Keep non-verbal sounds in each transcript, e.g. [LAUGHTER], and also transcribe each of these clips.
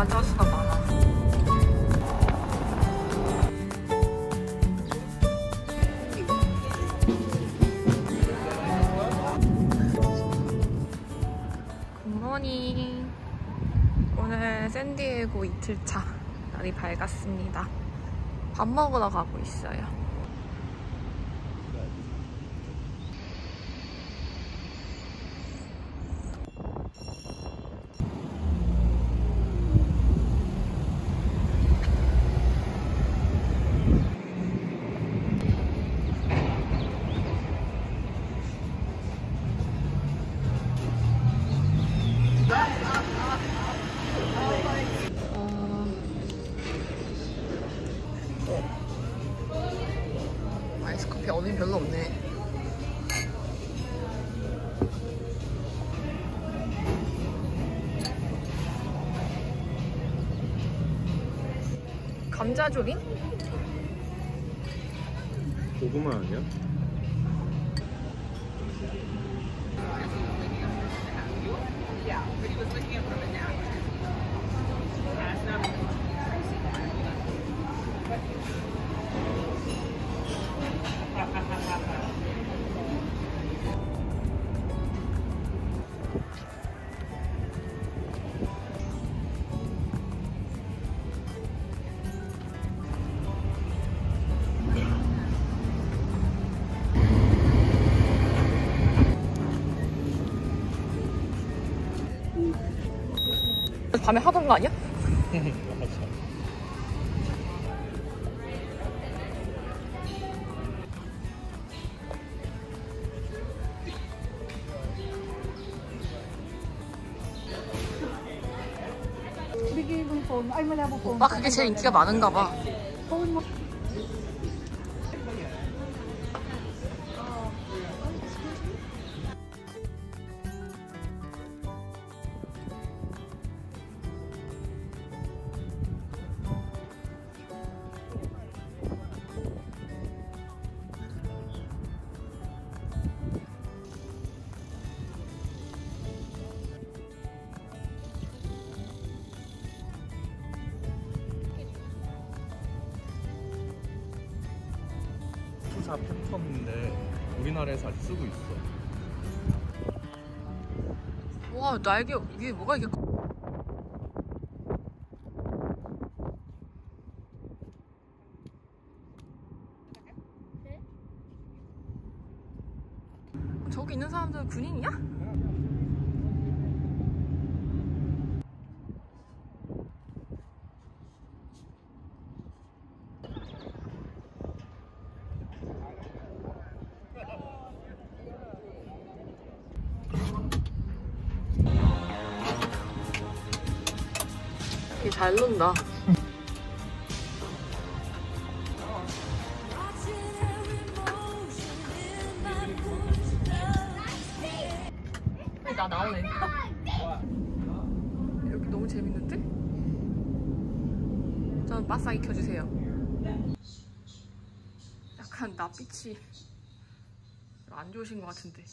야자수가 많아. 굿모닝. 오늘 샌디에고 이틀차. 날이 밝았습니다. 밥 먹으러 가고 있어요. 감자조림? 고구마 아니야? 밤에 하던 거 아니야? 오빠 그게 제일 인기가 많은가 봐. 패턴인데 우리나라에서 아직 쓰고 있어. 와 날개 위에 뭐가 이게 저기 있는 사람들은 군인이야? 되게 잘 논다. 나 나오네. 여기 너무 재밌는데? 저는 바싹 익혀주세요. 약간 낯빛이 안 좋으신 것 같은데.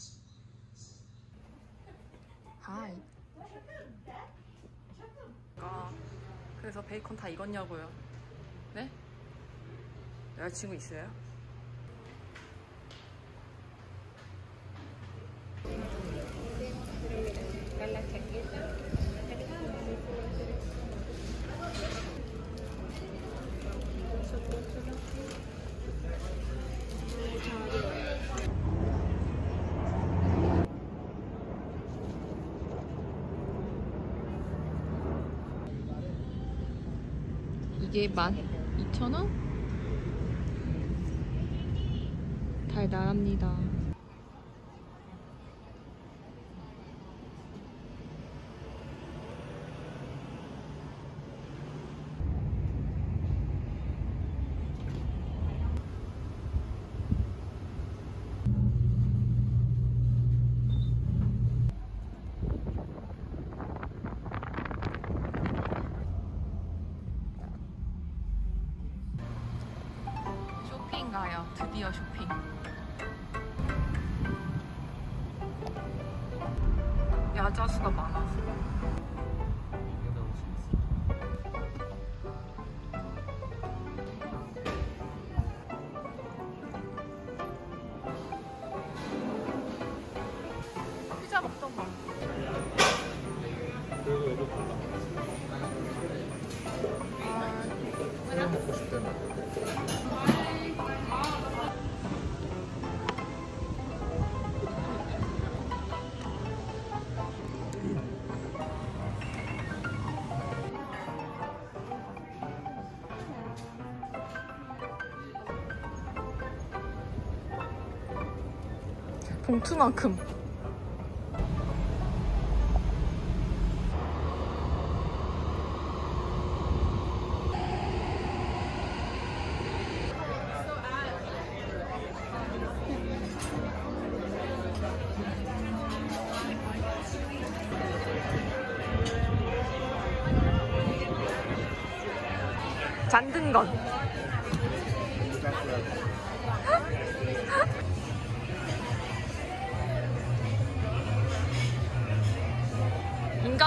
하이. 아, 그래서 베이컨 다 익었냐고요? 네? 여자친구 있어요? 이게 12,000원? 달달합니다. 쇼핑 가요. 드디어 쇼핑. 봉투만큼.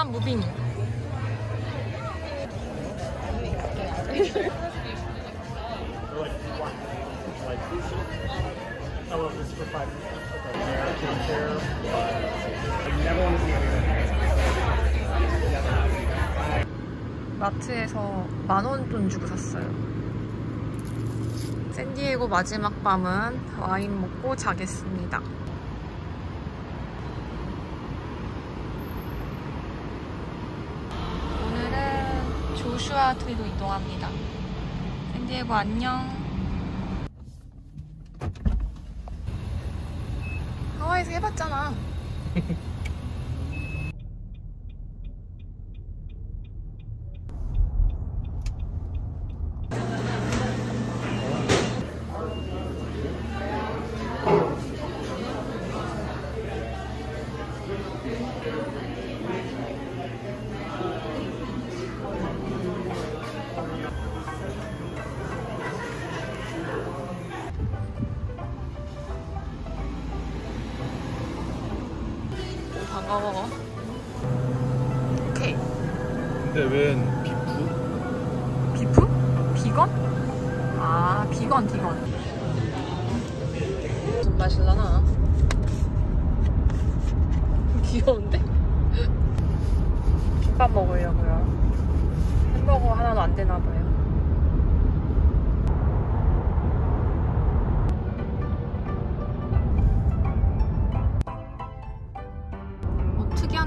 인간 무빙. 마트에서 만원 돈 주고 샀어요. 샌디에고 마지막 밤은 와인 먹고 자겠습니다. 오늘은 조슈아 트리로 이동합니다. 샌디에고 안녕. 하와이에서 해봤잖아. [LAUGHS] 반가워. 오케이. 근데 웬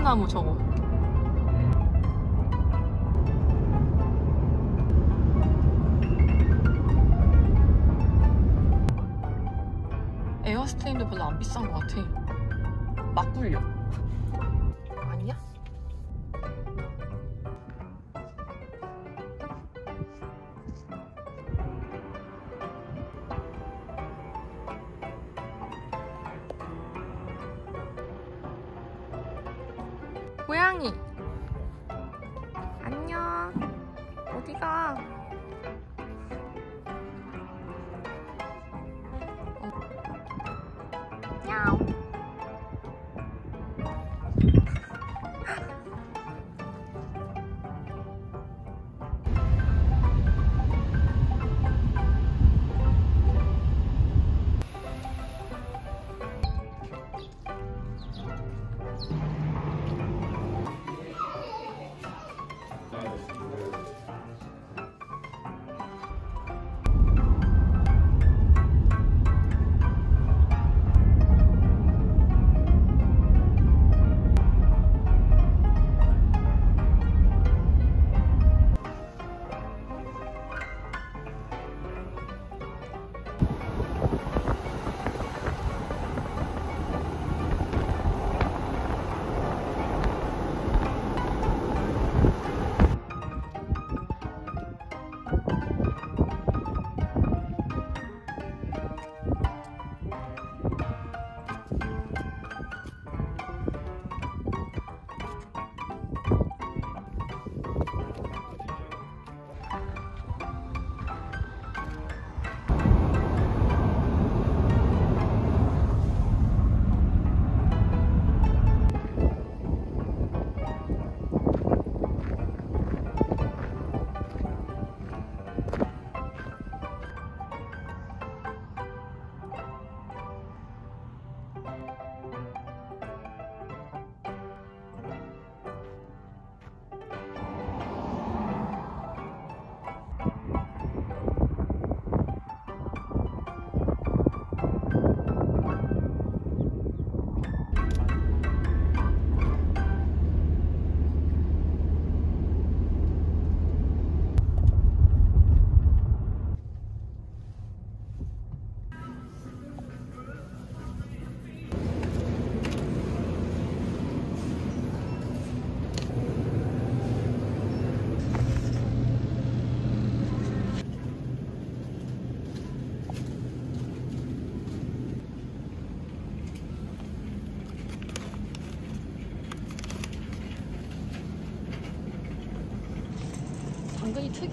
어, 특이한 나무 저거. 에어스트림도 별로 안 비싼 것 같아. 막 굴려. 고양이. 안녕. 어디가?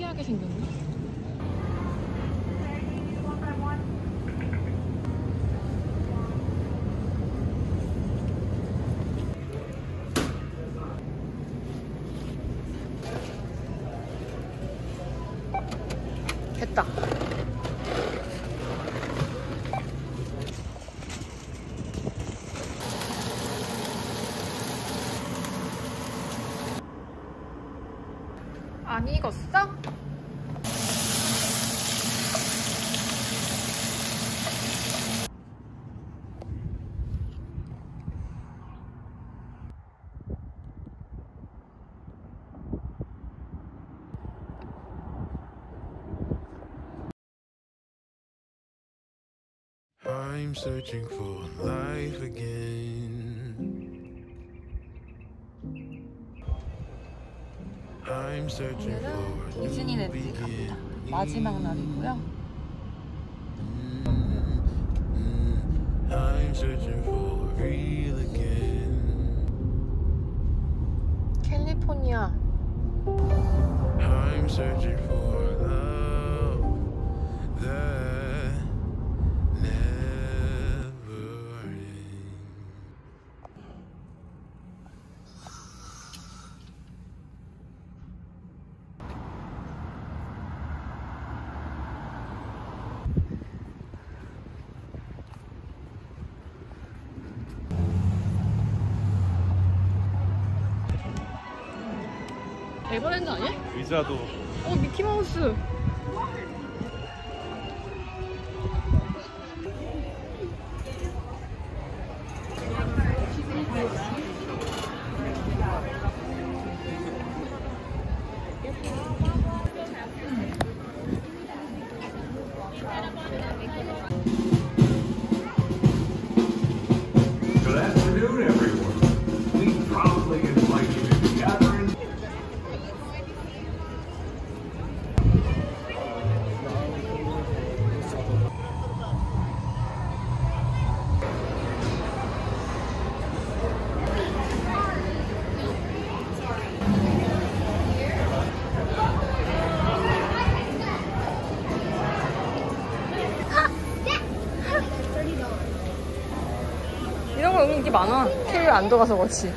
특이하게 생겼네. I'm searching for life again. I'm searching for a new 디즈니랜드 갑니다. beginning. 마지막 날이고요. I'm searching for real again. 캘리포니아. I'm searching for 에버랜드 아니야? 의자도 어 미키마우스. 인기 많아. 케일 안 들어가서 그렇지.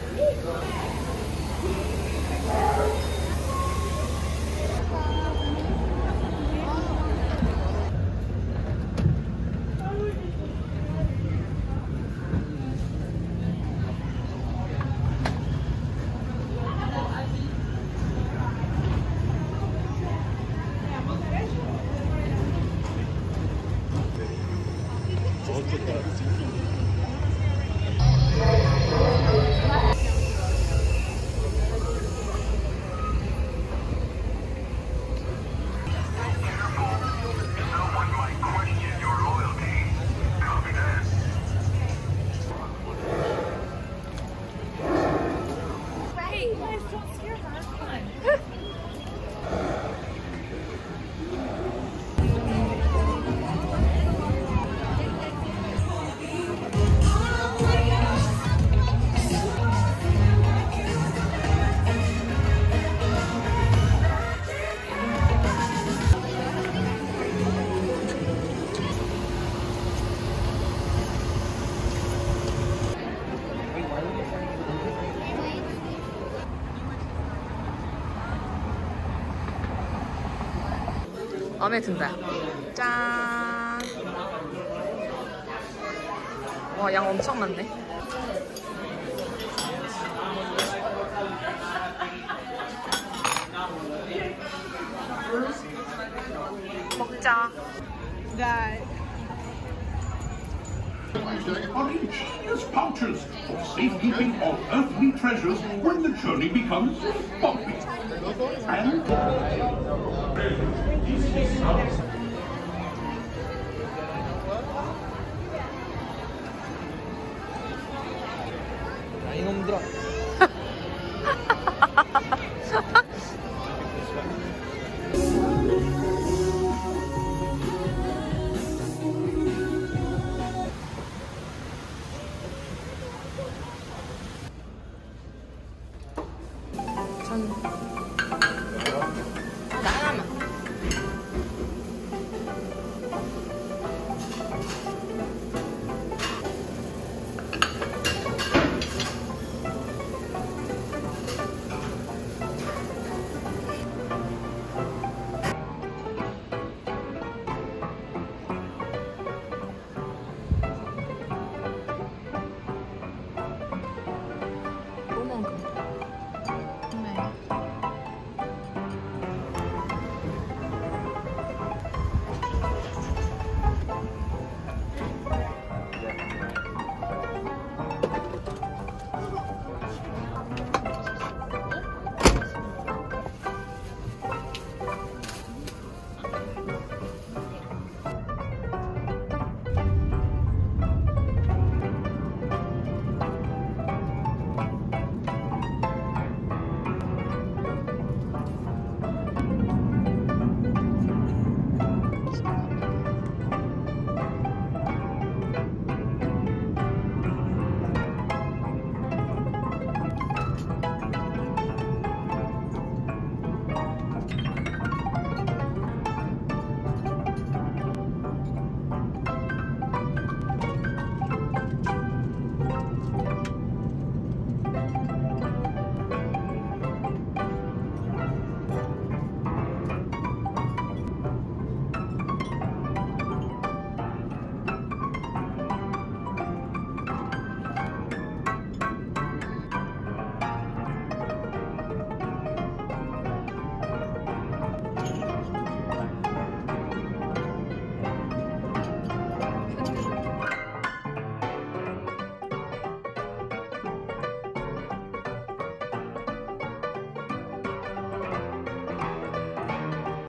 마음에 든다. 짠. 와, 양 엄청 많네. 먹자. are ingenious pouches for safekeeping of earthly treasures when the journey becomes bumpy. 야, 이놈들아. [LAUGHS]